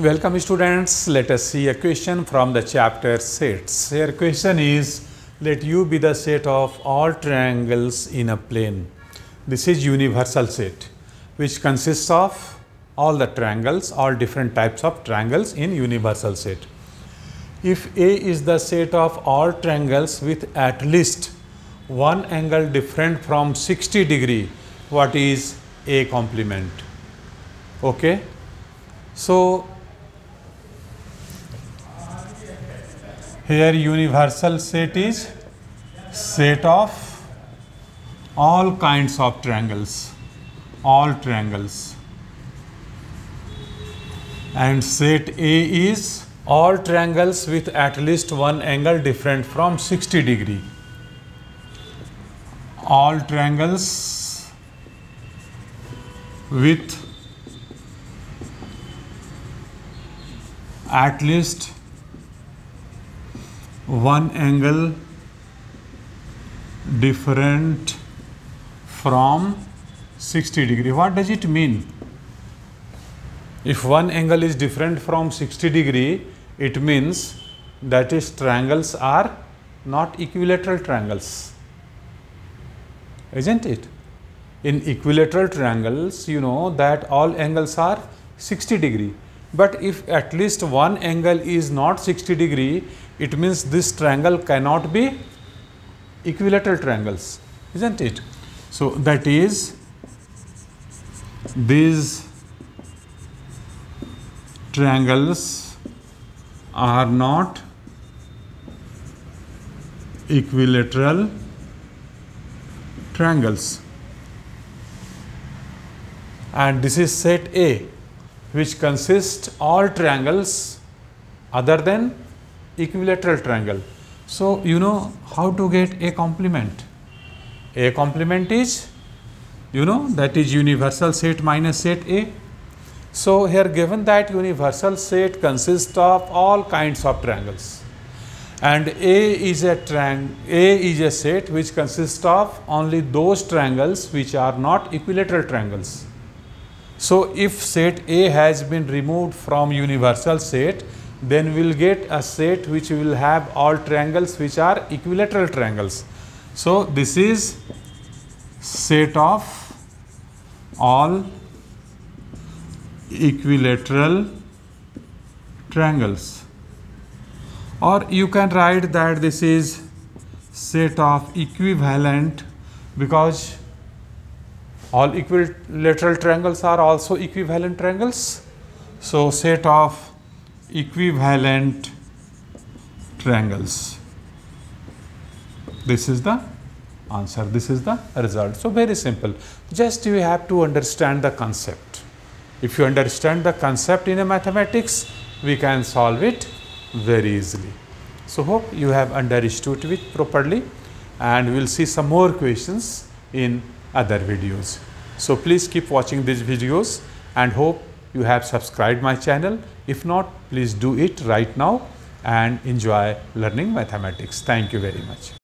Welcome students, let us see a question from the chapter sets. Here question is, let U be the set of all triangles in a plane. This is universal set which consists of all the triangles, all different types of triangles in universal set. If A is the set of all triangles with at least one angle different from 60 degree, what is A complement? Okay. So, here universal set is set of all kinds of triangles all triangles. And set A is all triangles with at least one angle different from 60 degree. All triangles with at least one angle different from 60 degree. What does it mean? If one angle is different from 60 degree it means that is triangles are not equilateral triangles isn't it? In equilateral triangles you know that all angles are 60 degree but if at least one angle is not 60 degree it means this triangle cannot be equilateral triangles isn't it? So that is these triangles are not equilateral triangles. And this is set A which consists all triangles other than equilateral triangle. So, you know how to get a complement. A complement is you know that is universal set minus set A. So, here given that universal set consists of all kinds of triangles and A is a triangle A is a set which consists of only those triangles which are not equilateral triangles. So, if set A has been removed from universal set then we will get a set which will have all triangles which are equilateral triangles. So, this is set of all equilateral triangles or you can write that this is set of equivalent because all equilateral triangles are also equivalent triangles. So, set of equivalent triangles. This is the answer, this is the result. So, very simple, just you have to understand the concept. If you understand the concept in a mathematics, we can solve it very easily. So, hope you have understood it properly and we will see some more questions in other videos. So, please keep watching these videos and hope you have subscribed my channel. If not, please do it right now and enjoy learning mathematics. Thank you very much.